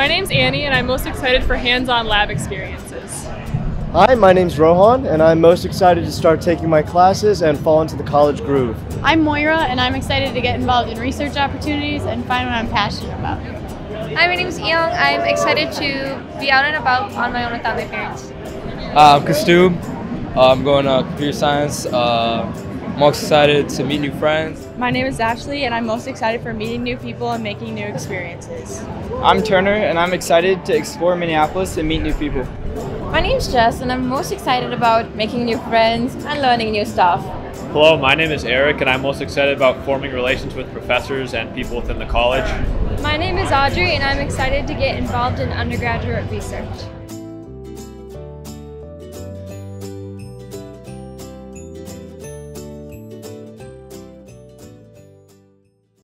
My name's Annie, and I'm most excited for hands-on lab experiences. Hi, my name's Rohan, and I'm most excited to start taking my classes and fall into the college groove. I'm Moira, and I'm excited to get involved in research opportunities and find what I'm passionate about. Hi, my name is Eong. I'm excited to be out and about on my own without my parents. Uh, I'm Kastu. Uh, I'm going to computer science. Uh, I'm most excited to meet new friends. My name is Ashley, and I'm most excited for meeting new people and making new experiences. I'm Turner, and I'm excited to explore Minneapolis and meet new people. My name's Jess, and I'm most excited about making new friends and learning new stuff. Hello, my name is Eric, and I'm most excited about forming relations with professors and people within the college. My name is Audrey, and I'm excited to get involved in undergraduate research.